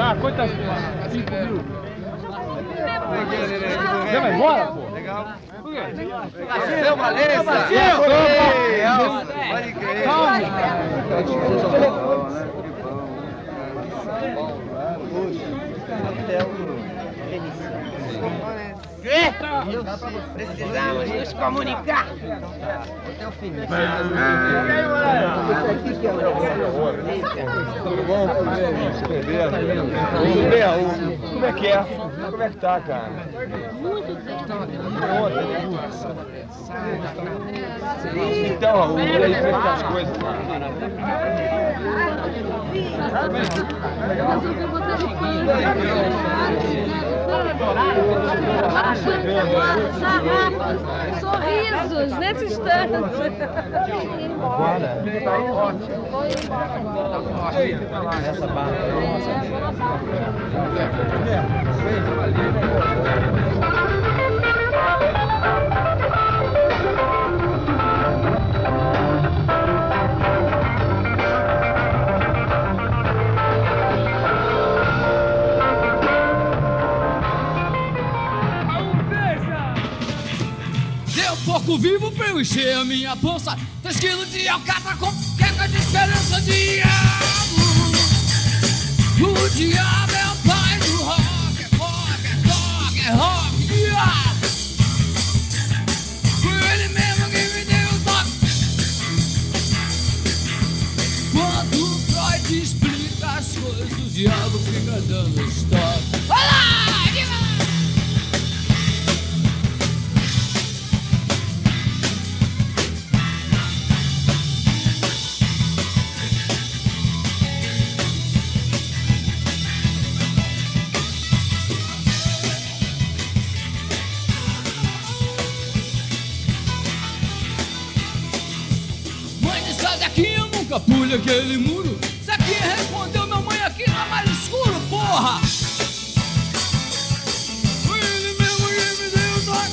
Ah, quantas? 5 mil. Você vai embora, pô? Legal. Por quê? Valença! Pode crer! Calma. Precisamos nos comunicar. Tudo bom? Beleza? Bem, como é que é? Como é que tá, cara? Então, Raul, aí, é tá as coisas? Sorrisos nesse instante. Essa barra Deu pouco vivo pra eu encher a minha bolsa. Três quilos de alcatra com queca de esperança, diabo. O diabo é o pai do rock, é rock, é rock, é rock, diabo. Foi ele mesmo que me deu o toque. Quando Freud explica as coisas, o diabo fica dando stop. Olha lá, pulho aquele muro. Zequinha respondeu, meu mãe aqui no mais escuro, porra. Foi ele mesmo que me deu o toque.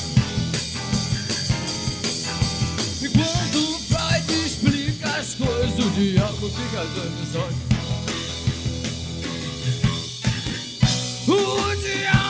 Enquanto o Freud explica as coisas, o diabo fica dando sorte. O diabo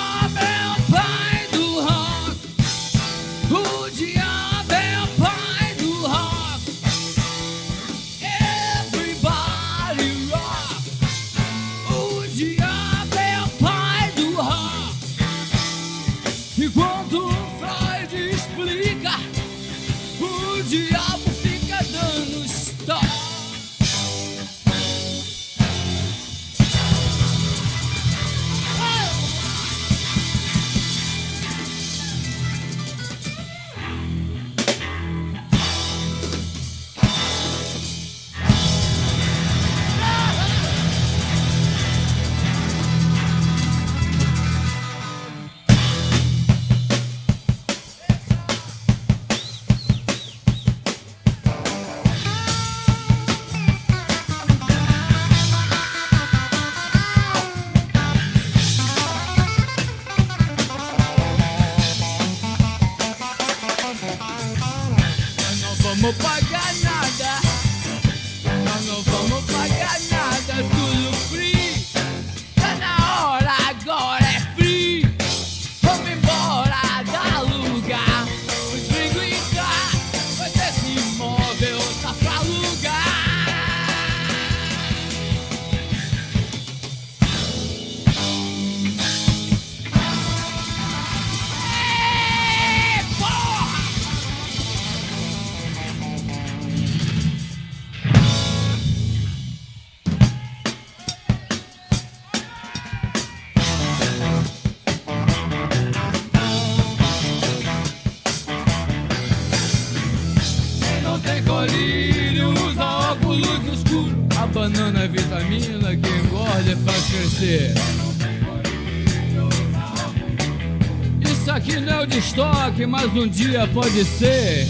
Isso aqui não é o de estoque, mas um dia pode ser.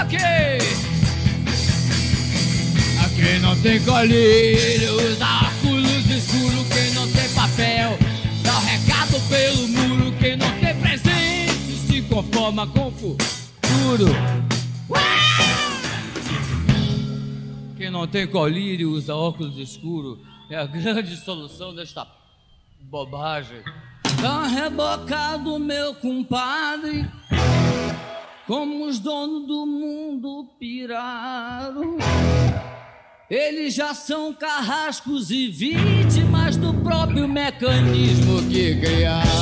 Ok! A quem não tem colírio usa óculos escuros. Quem não tem papel dá o recado pelo muro. Quem não tem presente se conforma com o futuro. Não tem colírio usa óculos escuros. É a grande solução desta bobagem. Tá rebocado, meu compadre. Como os donos do mundo piraram. Eles já são carrascos e vítimas do próprio mecanismo que criaram.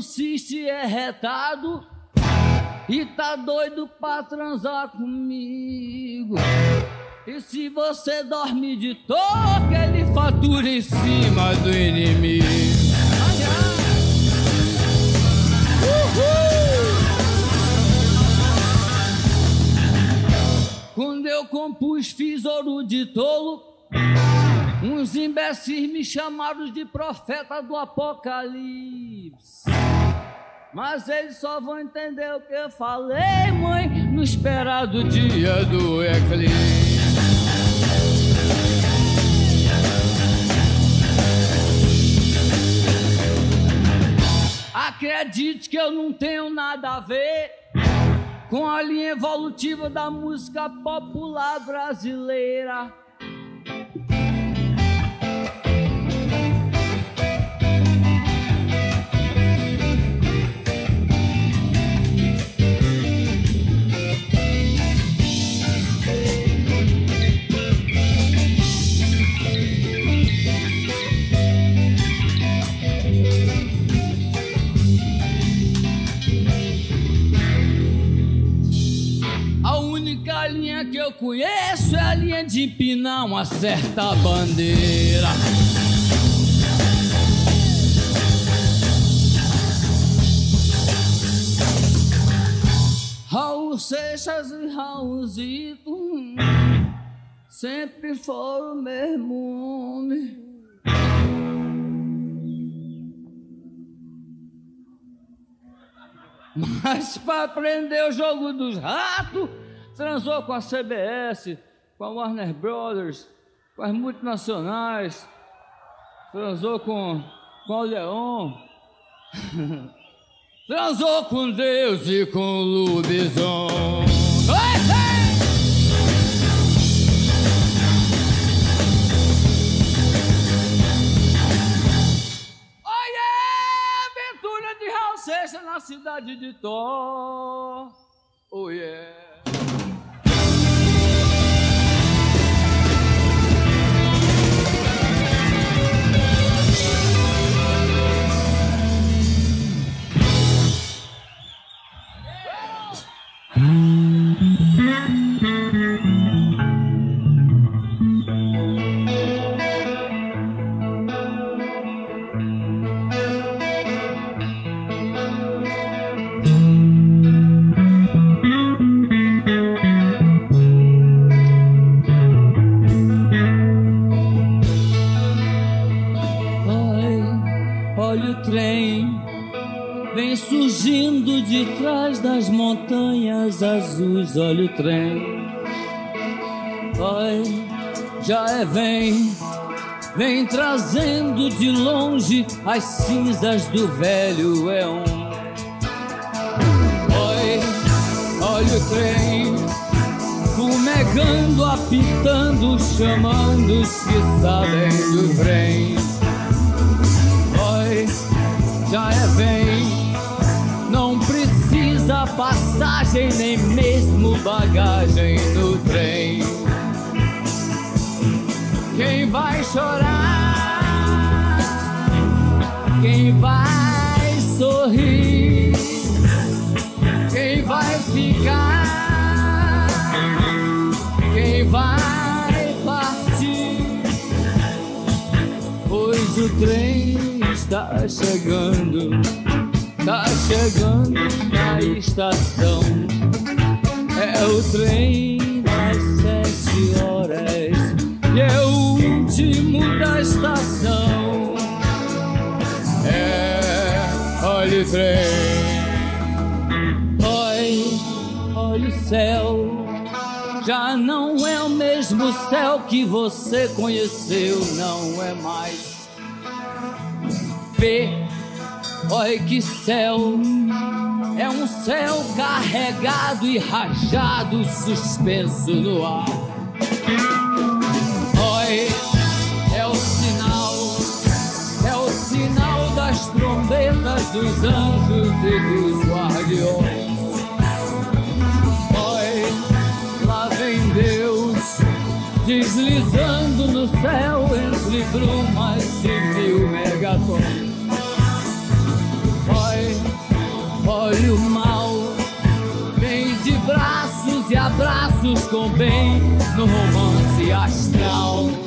Monstro cisne é retado e tá doido pra transar comigo. E se você dorme de toque, ele fatura em cima do inimigo. Quando eu compus, fiz ouro de tolo. Uns imbecis me chamaram de profeta do Apocalipse. Mas eles só vão entender o que eu falei, mãe, no esperado dia do eclipse. Acredite que eu não tenho nada a ver com a linha evolutiva da música popular brasileira. De empinar uma certa bandeira. Raul Seixas e Raulzito sempre foram o mesmo homem. Mas para aprender o jogo dos ratos, transou com a CBS, com a Warner Brothers, com as multinacionais, transou com, com o Leon, transou com Deus e com o na cidade de Thor. Oh yeah! Azuis. Olha o trem, ai, já é vem, vem trazendo de longe as cinzas do velho éon. Oi, olha o trem, fumegando, apitando, chamando os que sabem do trem. Oi, já é não precisa passagem nem mesmo bagagem no trem. Quem vai chorar? Quem vai sorrir? Quem vai ficar? Quem vai partir? Pois o trem está chegando, chegando na estação. É o trem das sete horas e é o último da estação. É, olha o trem. Oi, olha o céu. Já não é o mesmo céu que você conheceu, não é mais P Oi, que céu! É um céu carregado e rajado, suspenso no ar. Oi, é o sinal, é o sinal das trombetas dos anjos e dos guardiões. Oi, lá vem Deus deslizando no céu entre brumas de mil megatons. Com bem no romance astral.